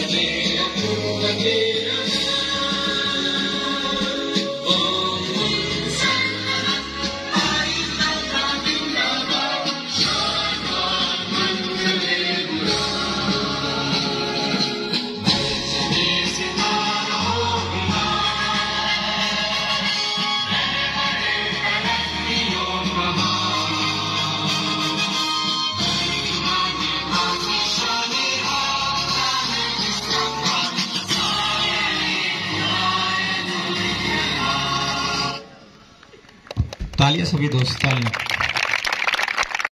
Hallelujah. तालियाँ सभी दोस्त तालियाँ।